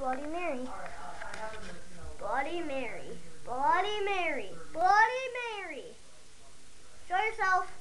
Bloody Mary. Bloody Mary. Bloody Mary. Bloody Mary. Show yourself.